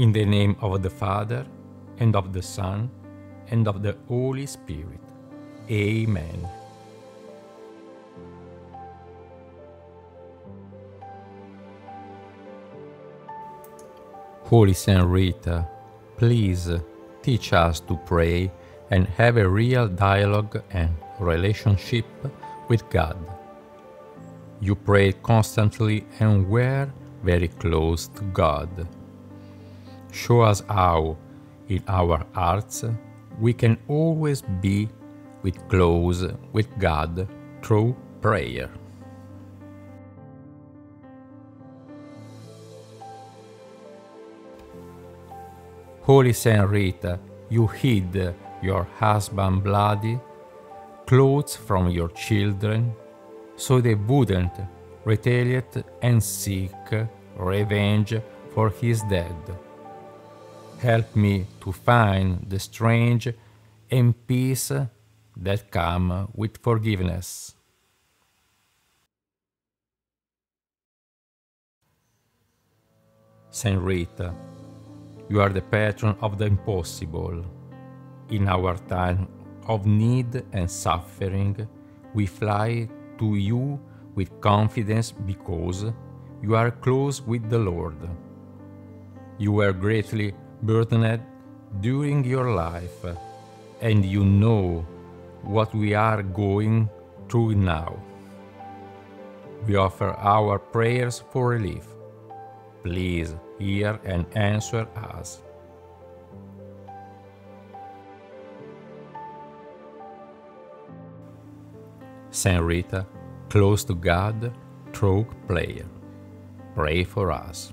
In the name of the Father, and of the Son, and of the Holy Spirit. Amen. Holy Saint Rita, please teach us to pray and have a real dialogue and relationship with God. You prayed constantly and were very close to God. Show us how, in our hearts, we can always be with close with God through prayer. Holy Saint Rita, you hid your husband bloody clothes from your children so they wouldn't retaliate and seek revenge for his death. Help me to find the strange and peace that come with forgiveness. Saint Rita, you are the patron of the impossible. In our time of need and suffering, we fly to you with confidence because you are close with the Lord. You were greatly burdened during your life, and you know what we are going through now. We offer our prayers for relief. Please hear and answer us. Saint Rita, close to God, through prayer. Pray for us.